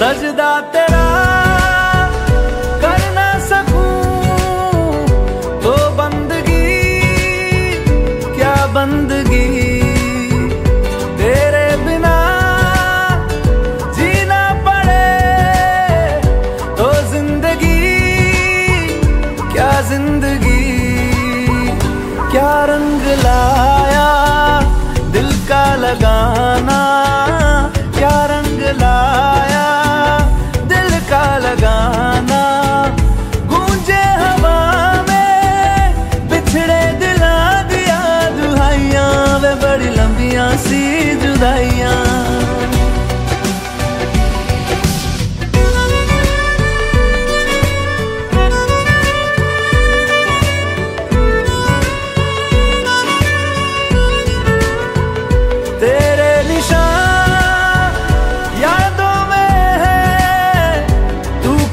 सजदा तेरा कर ना सकूँ। तो बंदगी, क्या बंदगी। तेरे बिना जीना पड़े तो ज़िंदगी, क्या ज़िंदगी। क्या रंग लाया, दिल का लगाना।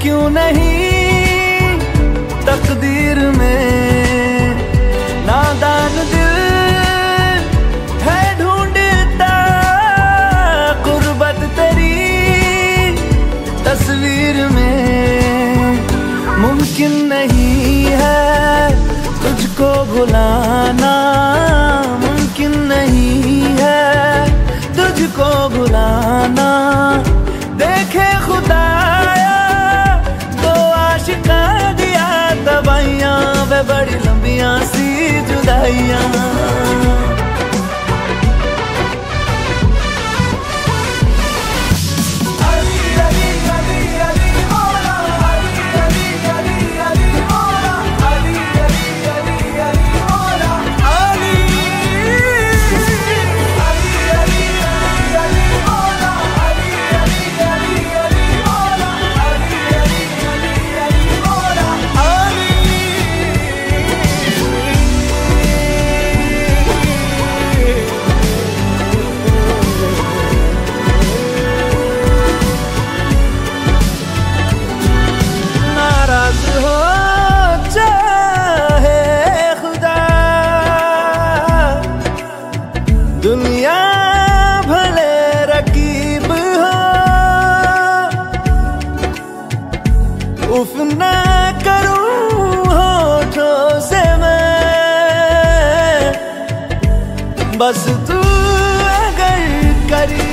क्यों नहीं तकदीर में? नादान दिल है ढूंढता गुर्बत तेरी तस्वीर में। मुमकिन नहीं है तुझको भुलाना जुदाइयाँ बस तू अगर करी